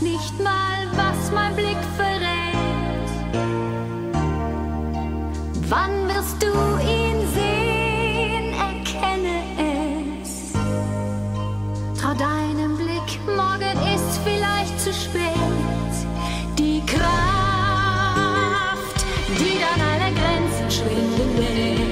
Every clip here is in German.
nicht mal, was mein Blick verrät. Wann wirst du ihn sehen, erkenne es. Trau deinem Blick, morgen ist vielleicht zu spät. Die Kraft, die dann alle Grenzen schwinden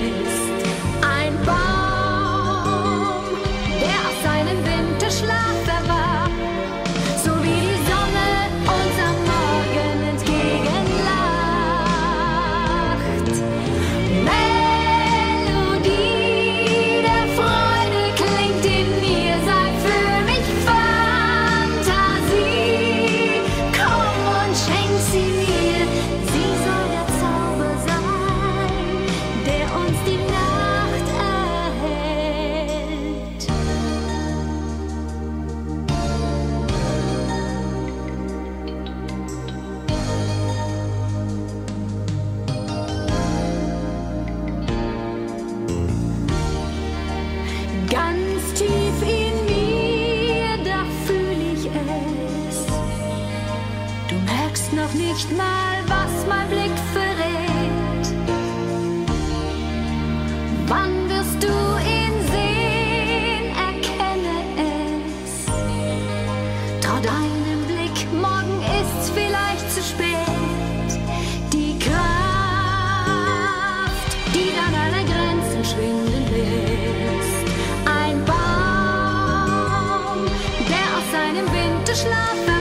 nicht mal, was mein Blick verrät. Wann wirst du ihn sehen, erkenne es. Trau deinem Blick, morgen ist's vielleicht zu spät. Die Kraft, die dann alle Grenzen schwinden lässt. Ein Baum, der aus seinem Winterschlaf